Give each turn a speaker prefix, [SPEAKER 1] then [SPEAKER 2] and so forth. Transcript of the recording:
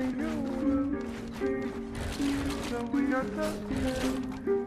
[SPEAKER 1] So we are talking.